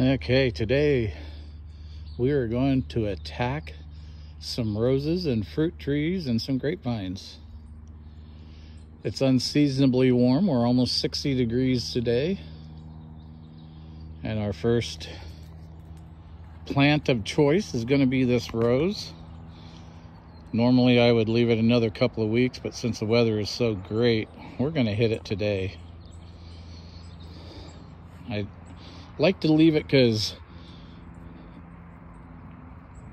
Okay, today we are going to attack some roses and fruit trees and some grapevines. It's unseasonably warm. We're almost 60 degrees today. And our first plant of choice is going to be this rose. Normally I would leave it another couple of weeks, but since the weather is so great, we're going to hit it today. I like to leave it because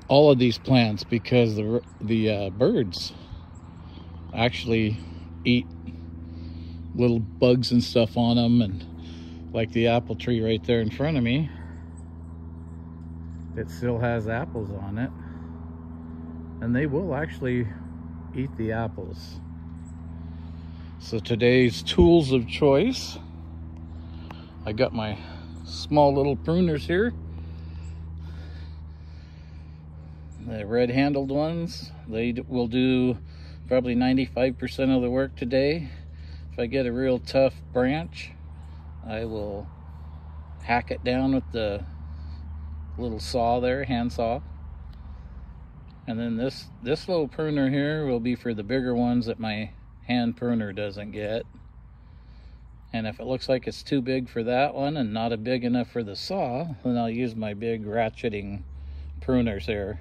all of these plants because the the uh, birds actually eat little bugs and stuff on them and like the apple tree right there in front of me it still has apples on it. And they will actually eat the apples. So today's tools of choice I got my small little pruners here. The red handled ones, they will do probably 95% of the work today. If I get a real tough branch, I will hack it down with the little saw there, hand saw. And then this, this little pruner here will be for the bigger ones that my hand pruner doesn't get. And if it looks like it's too big for that one and not a big enough for the saw, then I'll use my big ratcheting pruners here.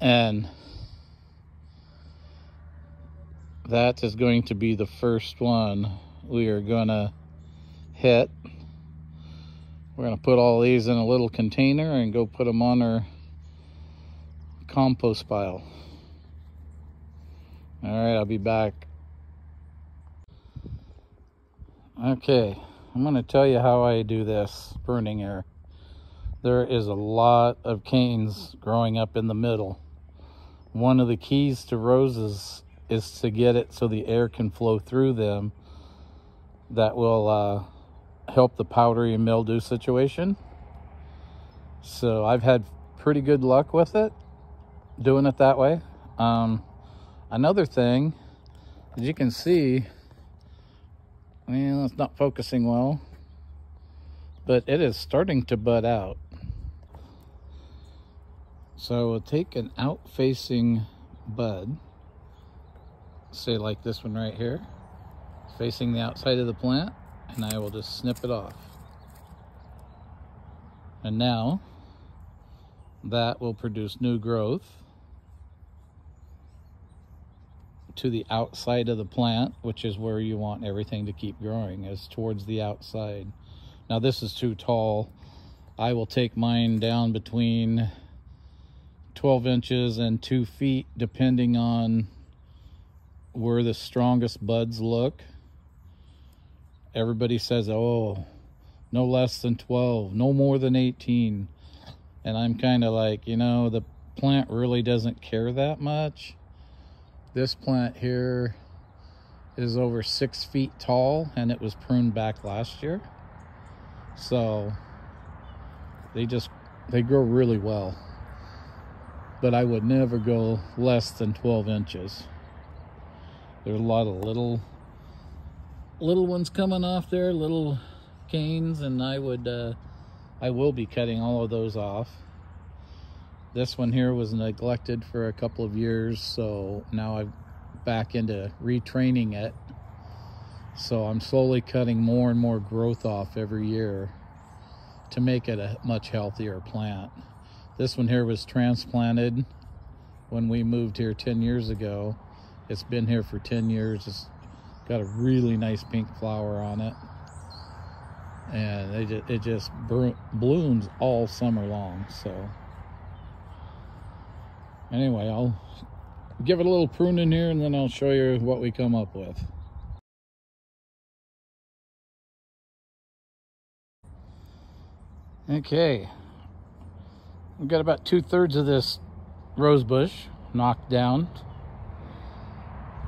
And that is going to be the first one we are going to hit. We're going to put all these in a little container and go put them on our compost pile. All right, I'll be back. Okay, I'm going to tell you how I do this pruning here. There is a lot of canes growing up in the middle. One of the keys to roses is to get it so the air can flow through them. That will uh, help the powdery mildew situation. So I've had pretty good luck with it, doing it that way. Um, Another thing, as you can see, well, it's not focusing well, but it is starting to bud out. So we'll take an out-facing bud, say like this one right here, facing the outside of the plant, and I will just snip it off. And now, that will produce new growth to the outside of the plant, which is where you want everything to keep growing, is towards the outside. Now this is too tall. I will take mine down between 12 inches and two feet, depending on where the strongest buds look. Everybody says, oh, no less than 12, no more than 18. And I'm kind of like, you know, the plant really doesn't care that much this plant here is over six feet tall and it was pruned back last year. So they just, they grow really well. But I would never go less than 12 inches. There's a lot of little, little ones coming off there, little canes, and I would, uh, I will be cutting all of those off. This one here was neglected for a couple of years, so now I'm back into retraining it. So I'm slowly cutting more and more growth off every year to make it a much healthier plant. This one here was transplanted when we moved here 10 years ago. It's been here for 10 years. It's got a really nice pink flower on it. And it just, blooms all summer long. So anyway, I'll give it a little pruning here and then I'll show you what we come up with. Okay, we've got about two thirds of this rose bush knocked down.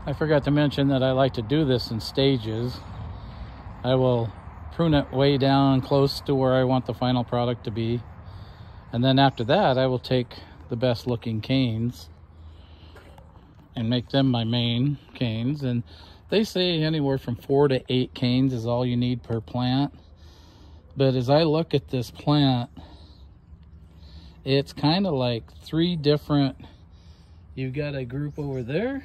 I forgot to mention that I like to do this in stages. I will prune it way down close to where I want the final product to be. And then after that, I will take the best looking canes and make them my main canes. And they say anywhere from four to eight canes is all you need per plant. But as I look at this plant, it's kind of like three different, you've got a group over there,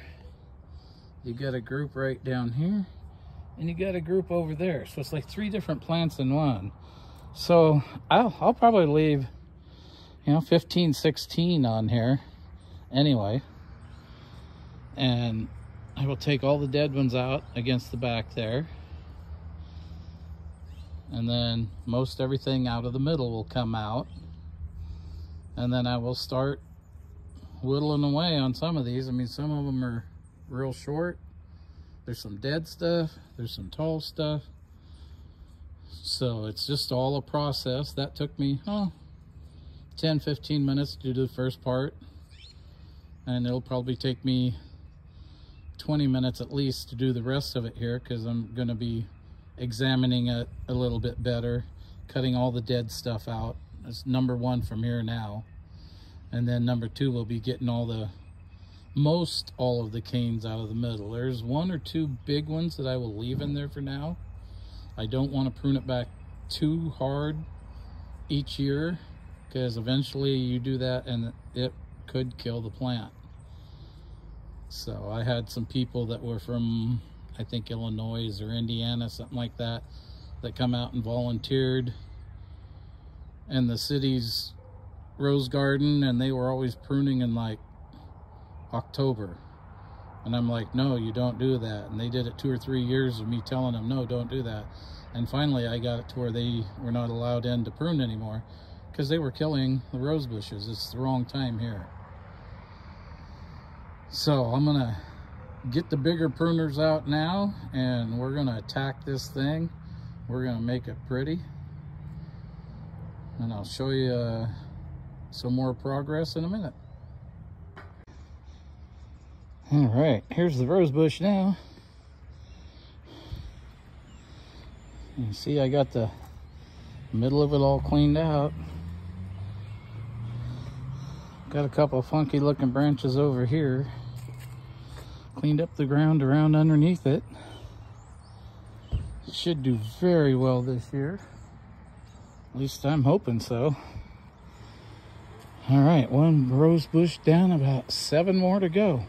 you got a group right down here, and you got a group over there. So it's like three different plants in one. So I'll, I'll probably leave, you know, 15, 16 on here anyway. And I will take all the dead ones out against the back there. And then most everything out of the middle will come out. And then I will start whittling away on some of these. I mean, some of them are real short. There's some dead stuff. There's some tall stuff. So it's just all a process. That took me, oh, 10, 15 minutes to do the first part. And it'll probably take me 20 minutes at least to do the rest of it here because I'm going to be examining it a little bit better, cutting all the dead stuff out. That's number one from here now. And then number two will be getting all the, most all of the canes out of the middle. There's one or two big ones that I will leave in there for now. I don't want to prune it back too hard each year because eventually you do that and it could kill the plant. So I had some people that were from, I think Illinois or Indiana, something like that, that come out and volunteered in the city's rose garden and they were always pruning in like October. And I'm like, no, you don't do that. And they did it two or three years of me telling them, no, don't do that. And finally I got it to where they were not allowed in to prune anymore because they were killing the rose bushes. It's the wrong time here. So I'm gonna get the bigger pruners out now and we're gonna attack this thing. We're gonna make it pretty. And I'll show you uh, some more progress in a minute. All right, here's the rose bush now. You see I got the middle of it all cleaned out. Got a couple funky looking branches over here cleaned up the ground around underneath it. Should do very well this year. At least I'm hoping so. All right, one rose bush down, about seven more to go.